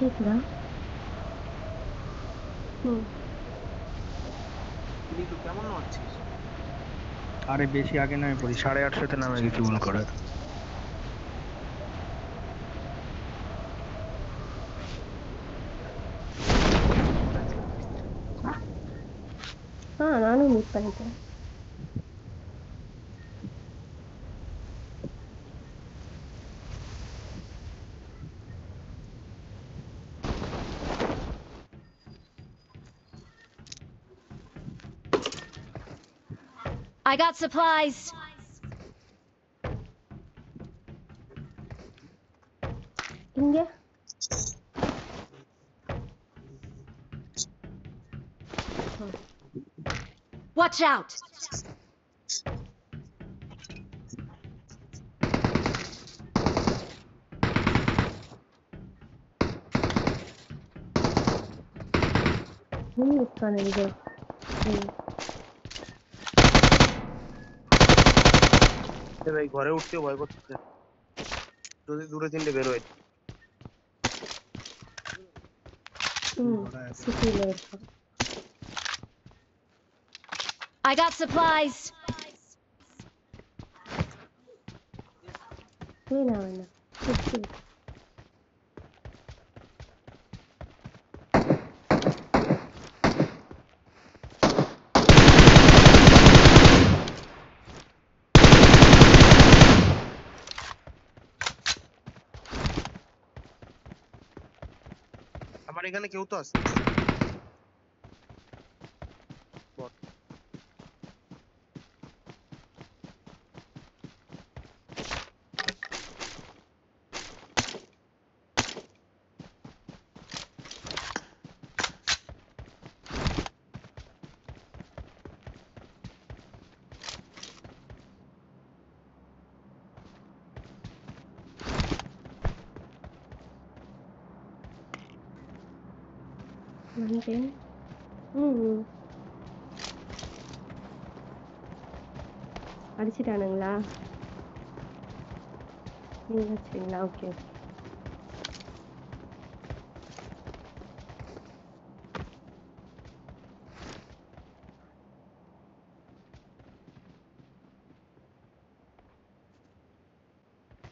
আরে বেশি আগে নামে পড়ি সাড়ে আটশোতে নামে গেছি ভুল করে ನಾನು হ্যাঁ, ಮಿಸ್ I got supplies. இங்க Watch out. Who is trying to go? এ ভাই ঘরে উঠতেও ভয় করতেছে যদি দূরে তিনটে বের হয় I got supplies. Wait a minute. আমার এখানে কেউ তো আছে 뭔데? 응. அடிச்சிட்டானுங்களா நீங்கள் வச்சுருங்களா ஓகே ஓகே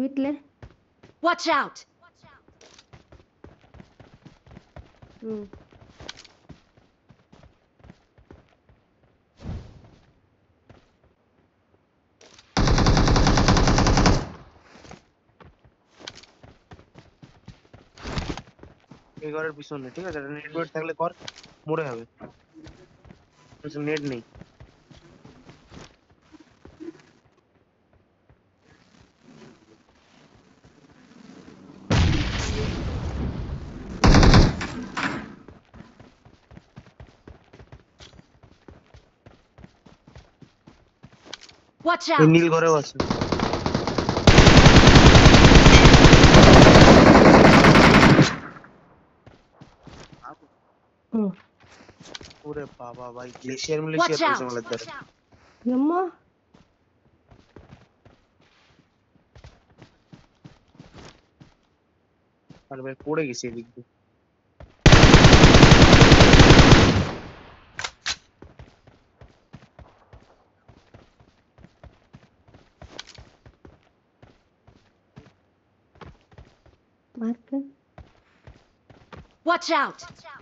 வீட்டில் வாட்ச் அவுட் ம் এগোর এর পিছনে ঠিক আছে যদি নেটওয়ার্ক থাকলে কর মরে যাবে কিছু নেট নেই উইচ আউট ইনিল গরে আছে पूरे बाबा भाई ग्लेशियर में लेके आते हैं मतलब यम्मा अरे भाई पूरे किसे दिख दे Watch out! Watch out.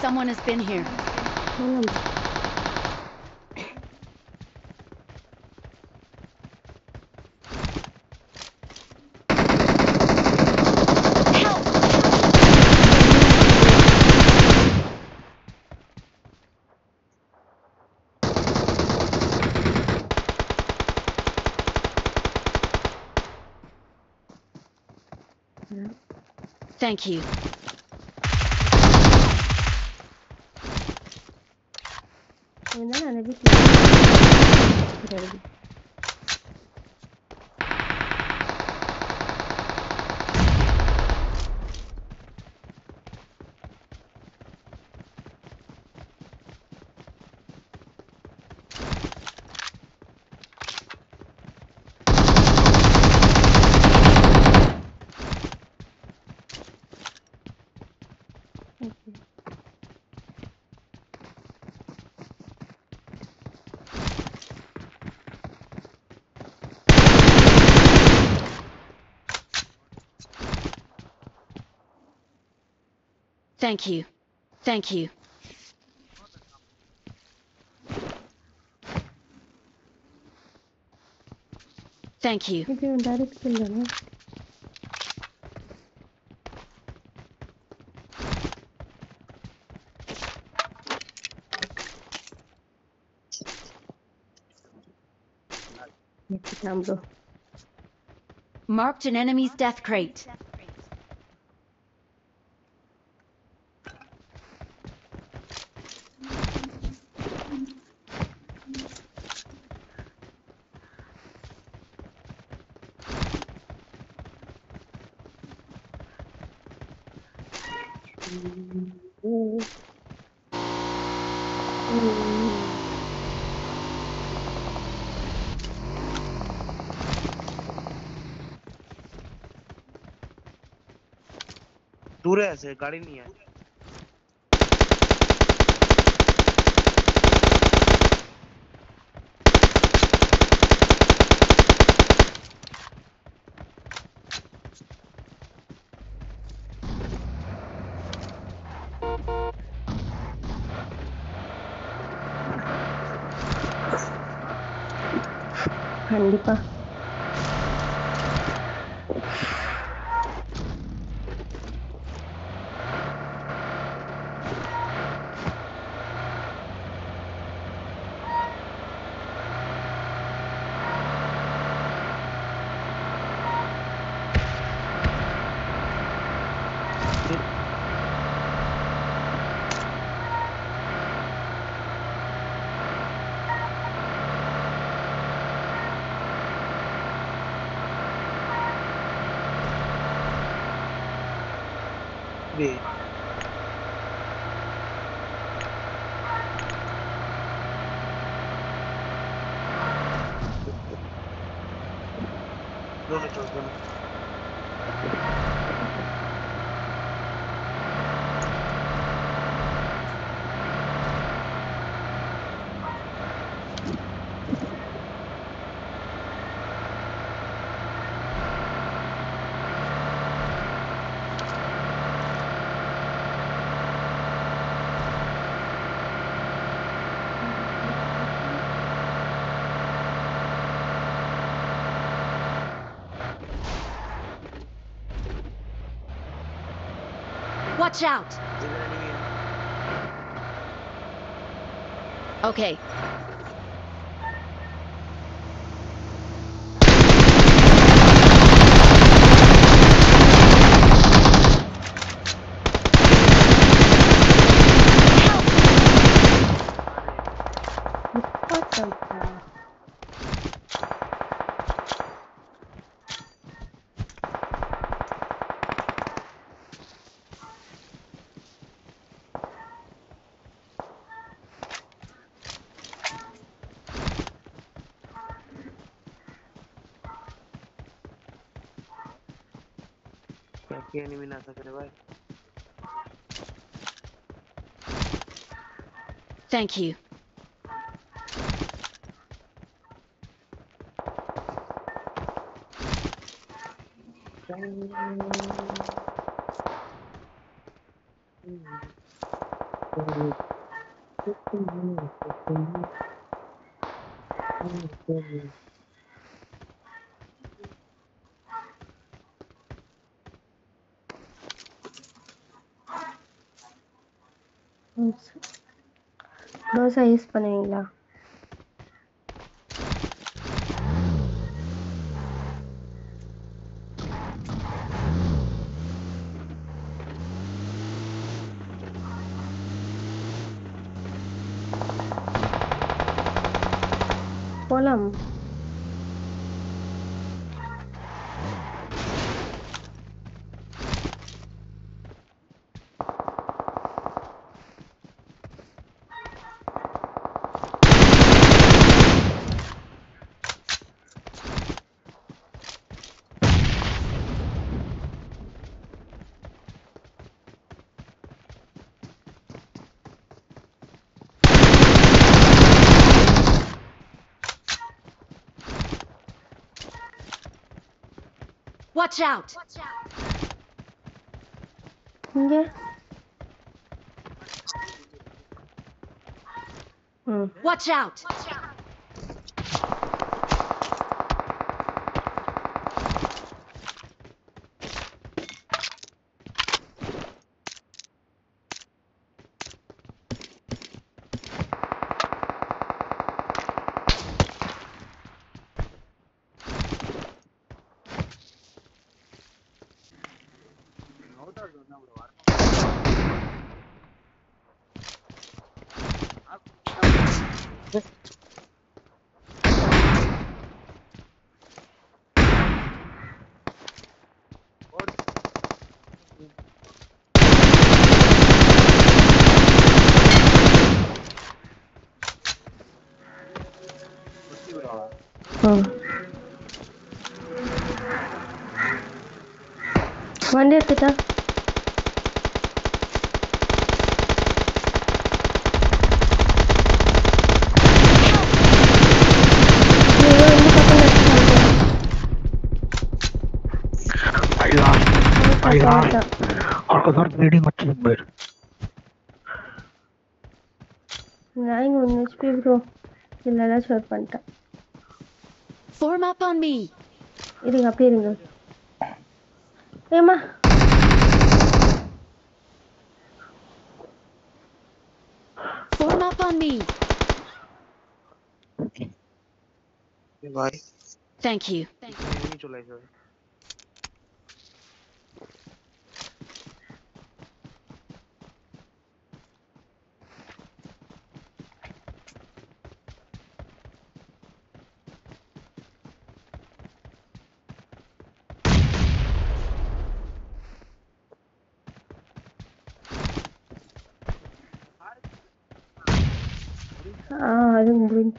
Someone has been here. Thank you. already. Thank you. Thank you. Thank you. If you direct kill them, right? Marked an enemy's death crate. दूर है ऐसे गाड़ी नहीं है கண்டிப்பாக way Watch out! Okay, enemy ना सक भाई Thank you. முழுசாக யூஸ் பண்ணுவீங்களா போலாம் Watch out! Watch out. Okay. Hmm. Watch out! Watch out. One day, Peter. arkadaşlar bleeding açayım bir. நான்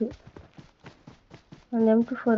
Murci. Onde é que tu for,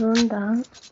Não dá.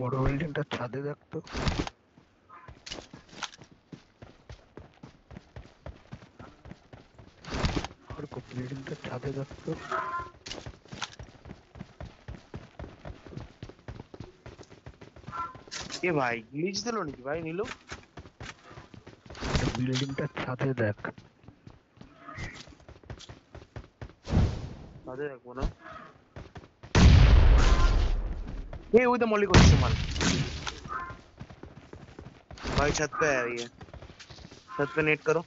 বড় বিল্ডিংটার ছাদে দেখতো বিল্ডিংটার ছাদে থাকতো এ ভাই গ্লিচ দিল নাকি ভাই নিল বিল্ডিংটার ছাদে দেখ ছাদে দেখবো না ये वो तो मॉली कोशिश इस्तेमाल भाई छत पे है ये छत पे नेट करो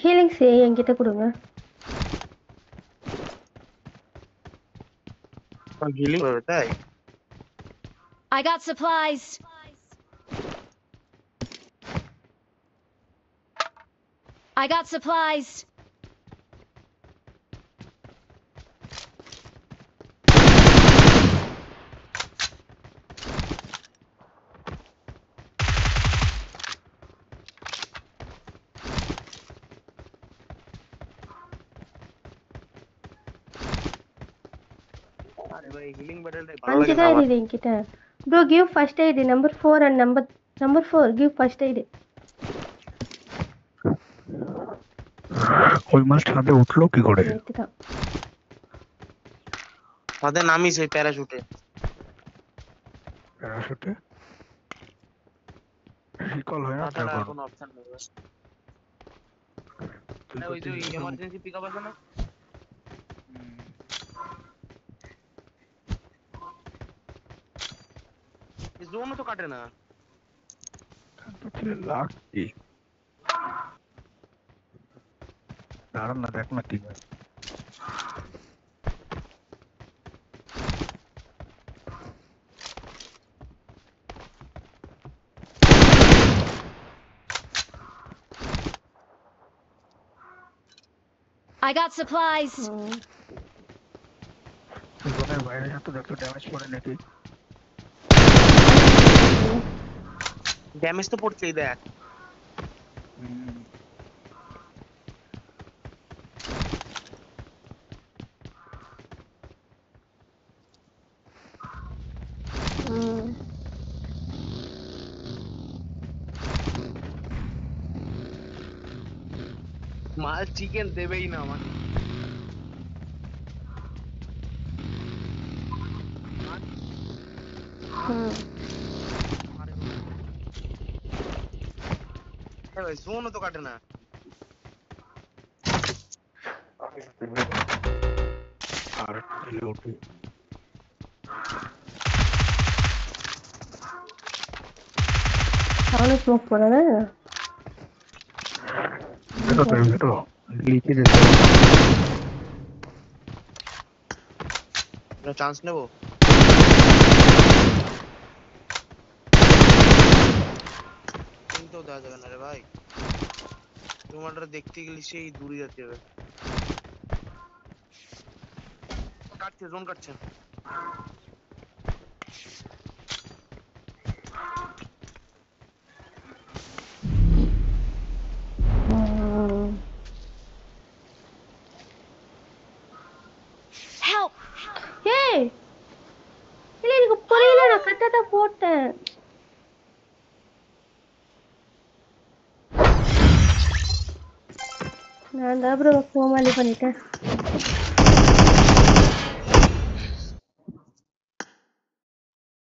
ஹீலிங் சே என்கிட்ட हीलिंग ஹீலிங் है I got supplies. I got supplies. पंचकारी रे वेंकिटा Bro, give first aid. Number four and number number four. Give first aid. ওই মাছ ছাদে উঠলো কি করে ছাদে নামি সেই প্যারাশুটে প্যারাশুটে রিকল হয় না তারপর কোনো অপশন নেই ওই যে ইমার্জেন্সি পিকআপ আছে না জোনও তো কাটে না লাগছে দাঁড়ান না দেখ না ঠিক আছে I got supplies. বাইরে এত ড্যামেজ পড়ে নাকি डैमेज तो पड़ते यार মাল চিকেন দেবেই না আমার है भाई सोन तो काटना सामने स्मोक पड़ा है तो लीची देखो नीचे ना चांस ने वो যাওয়া যাবে না রে ভাই তোমারটা দেখতে গেলে সেই দূরে যেতে হবে কাটছে জোন কাটছে anda, pero ¿cómo vale, panita?